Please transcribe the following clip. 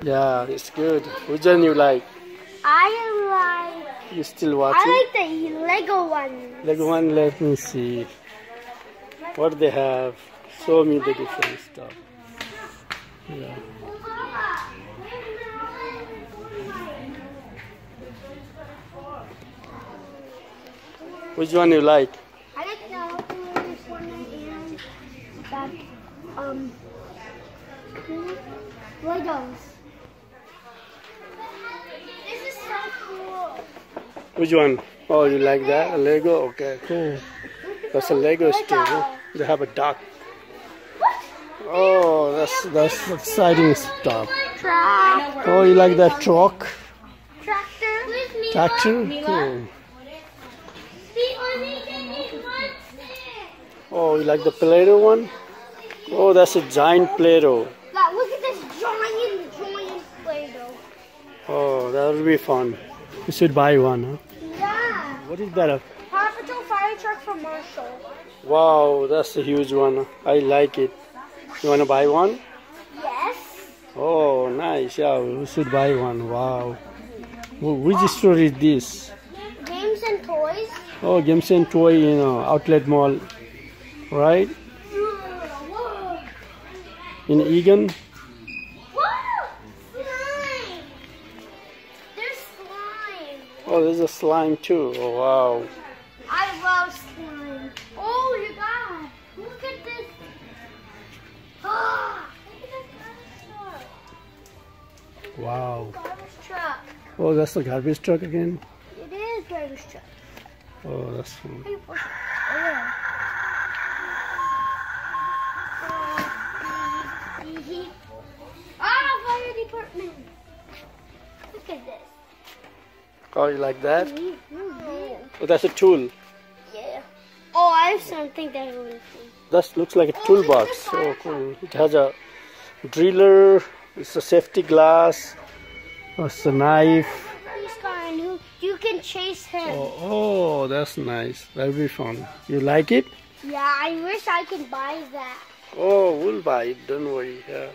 Yeah, it's good. Which one you like? I like. You still watching? I like the Lego one. Lego one, let me see. What they have. Show me the different stuff. Yeah. Which one you like? I like the one and that um Legos. This is so cool. Which one? Oh, you like that? A Lego? Okay, cool. That's a Lego store. huh? They have a duck. Oh, that's that's exciting stuff. Oh, you like that truck? Tractor. Tractor? Cool. Oh, you like the Play-Doh one? Oh, that's a giant Play-Doh. Now look at this giant, giant Play-Doh. Oh, that would be fun. You should buy one, huh? What is that? Paw Patrol fire truck from Marshall. Wow, that's a huge one. I like it. You want to buy one? Yes. Oh, nice. Yeah, we should buy one. Wow. Wh- Which store is this? Games and toys. Oh, Games and Toy, you know, outlet mall, right? In Eagan. Oh, there's a slime too. Oh, wow. I love slime. Oh, you got. Look at this. Ah, look at this garbage truck. Wow. Garbage truck. Oh, that's the garbage truck again. It is garbage truck. Oh, that's fun. How do you push it? Oh, yeah. Ah, fire department. Look at this. Oh, you like that? Oh, Oh, that's a tool. yeah. Oh, I have something that I want to see. That looks like a oh, toolbox. Oh, cool. It has a driller. It's a safety glass. Oh, it's a knife. This guy, and you, you can chase him. Oh, oh, that's nice. That'll be fun. You like it? Yeah, I wish I could buy that. Oh, we'll buy it. Don't worry. Yeah.